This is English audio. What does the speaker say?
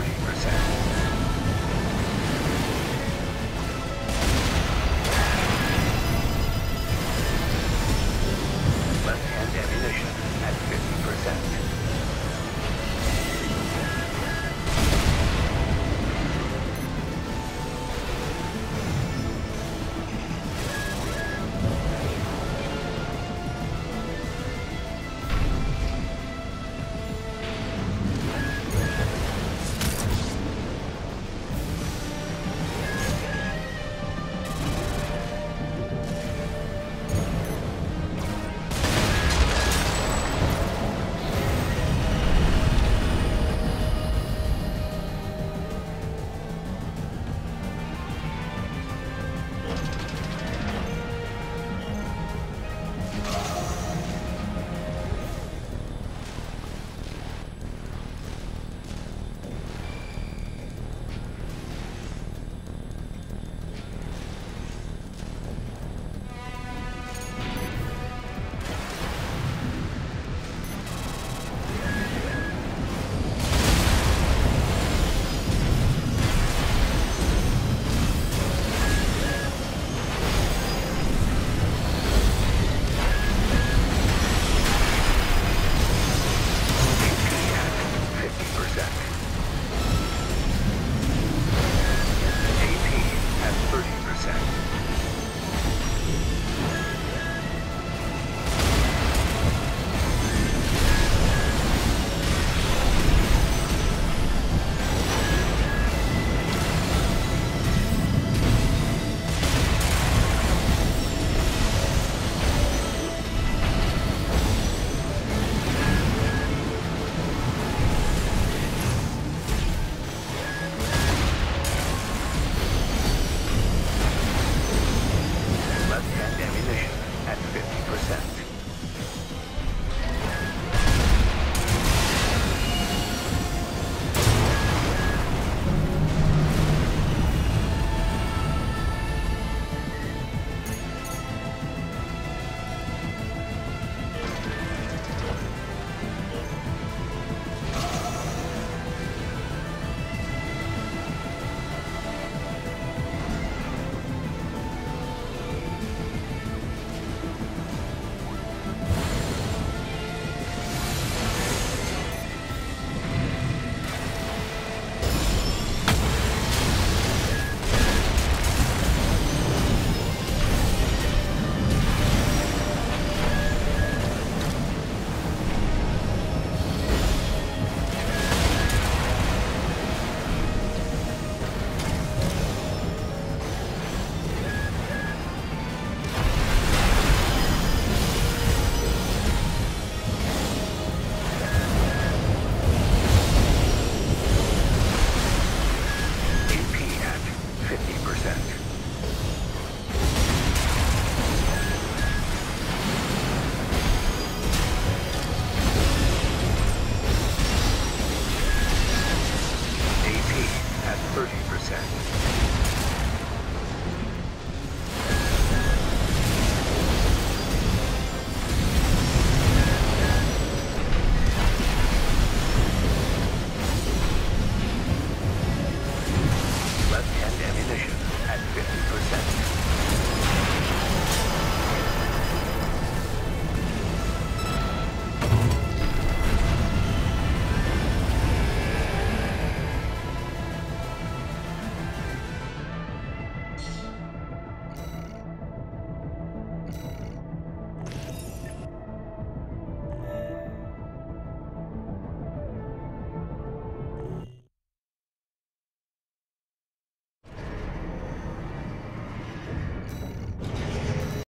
30%.